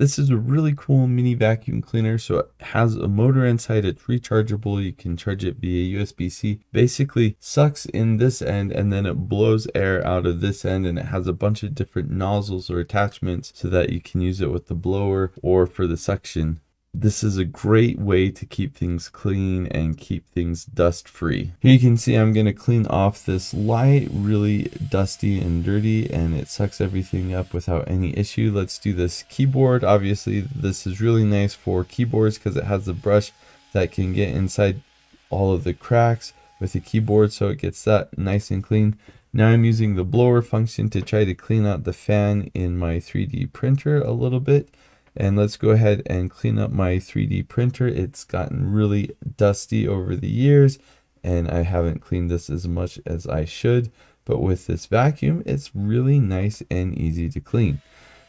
This is a really cool mini vacuum cleaner. So it has a motor inside, it's rechargeable. You can charge it via USB-C. Basically sucks in this end and then it blows air out of this end and it has a bunch of different nozzles or attachments so that you can use it with the blower or for the suction this is a great way to keep things clean and keep things dust free. Here you can see I'm going to clean off this light, really dusty and dirty, and it sucks everything up without any issue. Let's do this keyboard. Obviously, this is really nice for keyboards because it has a brush that can get inside all of the cracks with the keyboard so it gets that nice and clean. Now I'm using the blower function to try to clean out the fan in my 3D printer a little bit. And let's go ahead and clean up my 3D printer. It's gotten really dusty over the years and I haven't cleaned this as much as I should. But with this vacuum, it's really nice and easy to clean.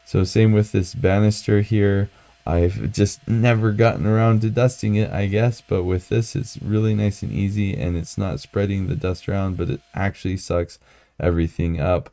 So same with this banister here. I've just never gotten around to dusting it, I guess. But with this, it's really nice and easy and it's not spreading the dust around, but it actually sucks everything up.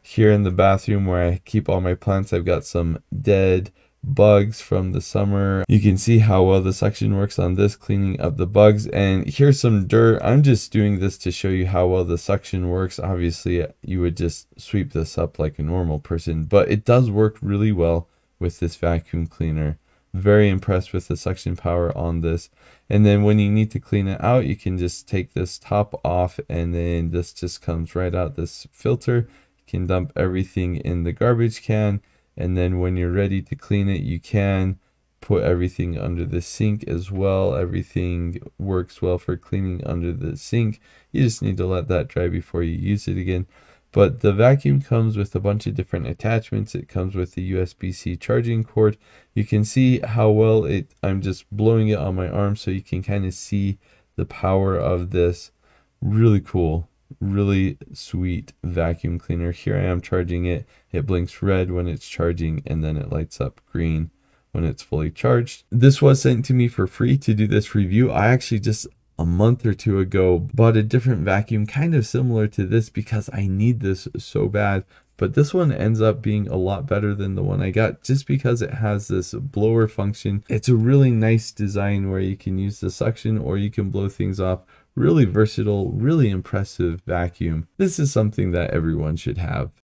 Here in the bathroom where I keep all my plants, I've got some dead bugs from the summer. You can see how well the suction works on this, cleaning up the bugs. And here's some dirt. I'm just doing this to show you how well the suction works. Obviously, you would just sweep this up like a normal person, but it does work really well with this vacuum cleaner. Very impressed with the suction power on this. And then when you need to clean it out, you can just take this top off and then this just comes right out this filter. You can dump everything in the garbage can and then when you're ready to clean it you can put everything under the sink as well. Everything works well for cleaning under the sink. You just need to let that dry before you use it again. But the vacuum comes with a bunch of different attachments. It comes with the USB-C charging cord. You can see how well it I'm just blowing it on my arm so you can kind of see the power of this. Really cool really sweet vacuum cleaner. Here I am charging it. It blinks red when it's charging and then it lights up green when it's fully charged. This was sent to me for free to do this review. I actually just a month or two ago bought a different vacuum kind of similar to this because I need this so bad but this one ends up being a lot better than the one I got just because it has this blower function. It's a really nice design where you can use the suction or you can blow things off really versatile, really impressive vacuum. This is something that everyone should have.